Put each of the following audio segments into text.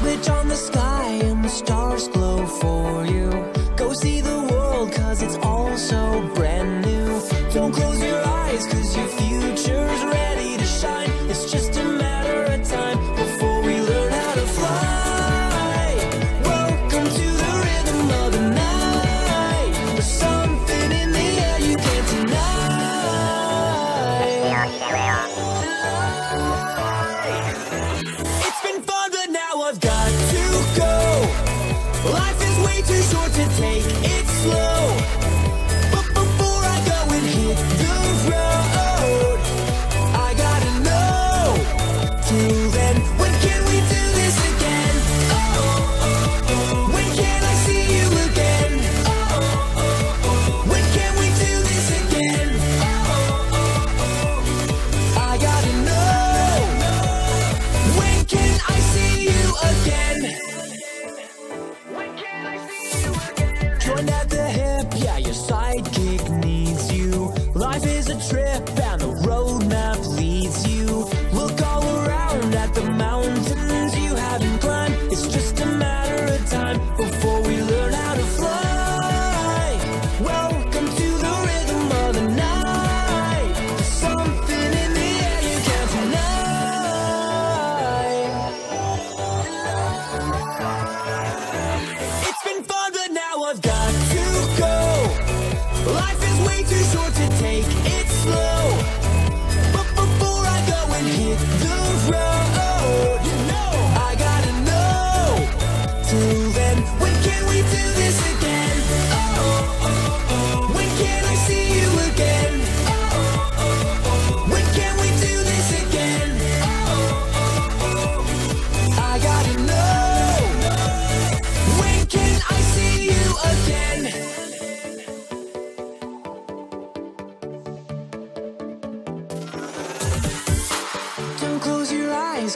Switch on the sky and the stars glow for you. Go see the world cause it's all so brand new. Don't close your eyes cause your future's ready to shine. It's just to take it slow. But before I go and hit the road, I gotta know. It's just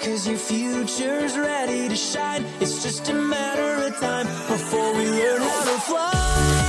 cause your future's ready to shine. It's just a matter of time before we learn how to fly.